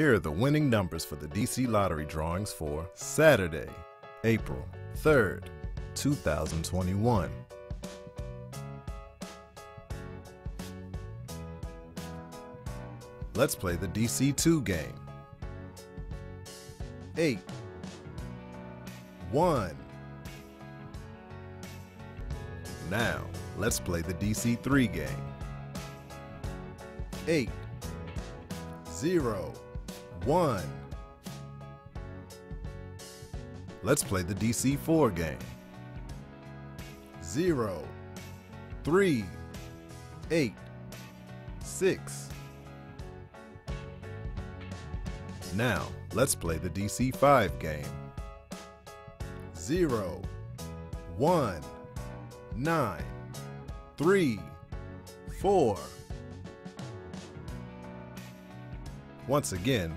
Here are the winning numbers for the DC Lottery drawings for Saturday, April 3rd, 2021. Let's play the DC2 game. 8 1 Now, let's play the DC3 game. 8 0 1 Let's play the DC4 game. 0 3 8 6 Now, let's play the DC5 game. 0 1 9 3 4 Once again,